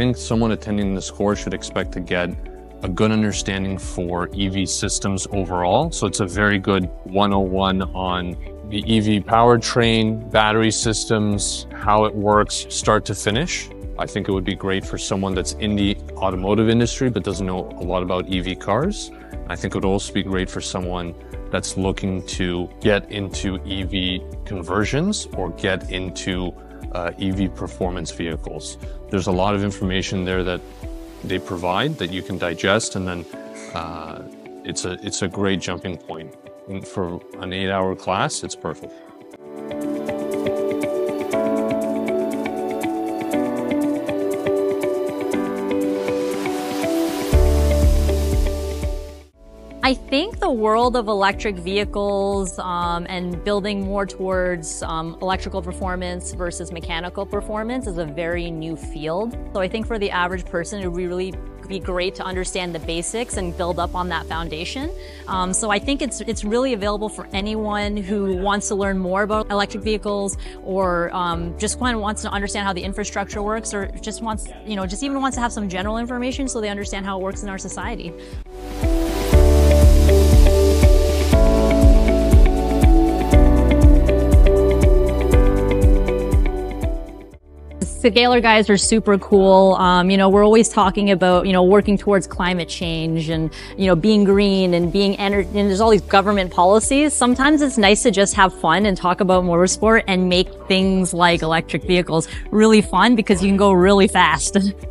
think someone attending this course should expect to get a good understanding for EV systems overall. So it's a very good 101 on the EV powertrain, battery systems, how it works start to finish. I think it would be great for someone that's in the automotive industry but doesn't know a lot about EV cars. I think it would also be great for someone that's looking to get into EV conversions or get into uh, EV performance vehicles. There's a lot of information there that they provide that you can digest, and then uh, it's a it's a great jumping point and for an eight-hour class. It's perfect. I think the world of electric vehicles um, and building more towards um, electrical performance versus mechanical performance is a very new field. So I think for the average person, it would really be great to understand the basics and build up on that foundation. Um, so I think it's it's really available for anyone who wants to learn more about electric vehicles or um, just kind of wants to understand how the infrastructure works or just wants, you know, just even wants to have some general information so they understand how it works in our society. Scalar guys are super cool. Um, you know, we're always talking about, you know, working towards climate change and, you know, being green and being energy, and there's all these government policies. Sometimes it's nice to just have fun and talk about motorsport and make things like electric vehicles really fun because you can go really fast.